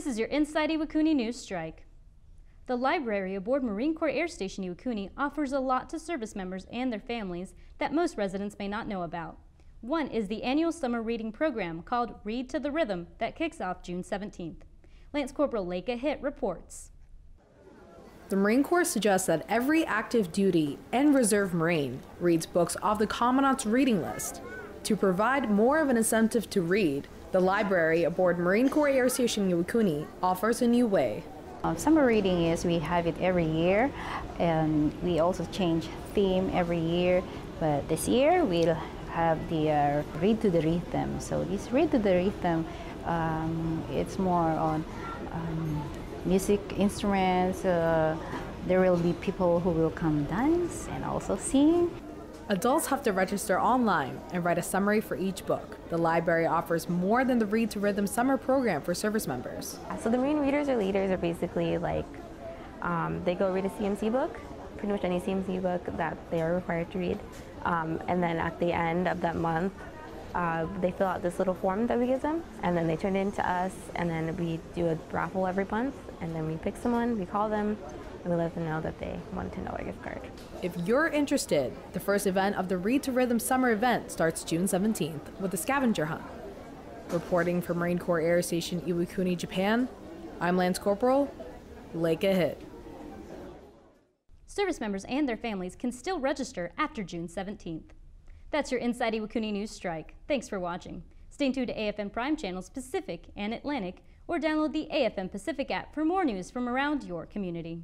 This is your Inside Iwakuni News Strike. The library aboard Marine Corps Air Station Iwakuni offers a lot to service members and their families that most residents may not know about. One is the annual summer reading program called Read to the Rhythm that kicks off June 17th. Lance Corporal Laiqa Hitt reports. The Marine Corps suggests that every active duty and reserve Marine reads books off the Commandant's reading list. To provide more of an incentive to read, the library aboard Marine Corps Air Station Iwakuni offers a new way. Um, summer reading is we have it every year, and we also change theme every year. But this year we'll have the uh, read to the rhythm. So this read to the rhythm, um, it's more on um, music instruments. Uh, there will be people who will come dance and also sing. Adults have to register online and write a summary for each book. The library offers more than the Read to Rhythm summer program for service members. So the Marine Readers or Leaders are basically like um, they go read a CMC book, pretty much any CMC book that they are required to read, um, and then at the end of that month, uh, they fill out this little form that we give them, and then they turn it in to us, and then we do a raffle every month, and then we pick someone, we call them, and we let them know that they want a $10 gift card. If you're interested, the first event of the Read to Rhythm summer event starts June 17th with a scavenger hunt. Reporting from Marine Corps Air Station Iwakuni, Japan, I'm Lance Corporal Laiqa Hitt. Service members and their families can still register after June 17th. That's your Inside Iwakuni News Strike. Thanks for watching. Stay tuned to AFN Prime channels Pacific and Atlantic or download the AFN Pacific app for more news from around your community.